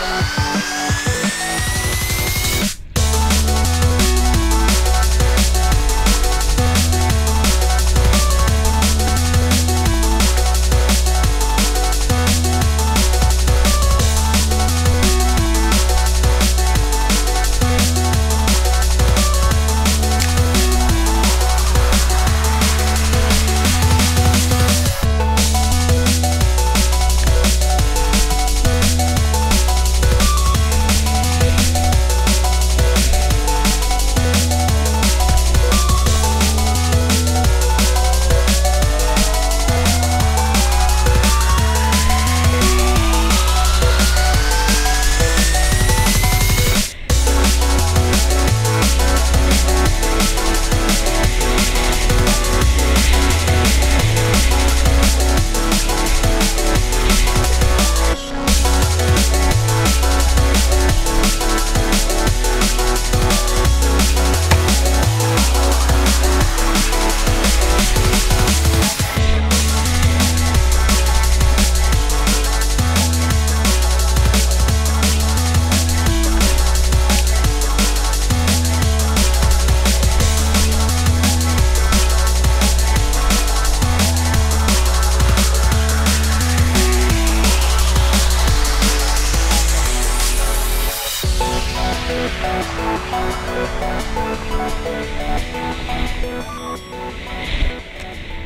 Bye. Thank you.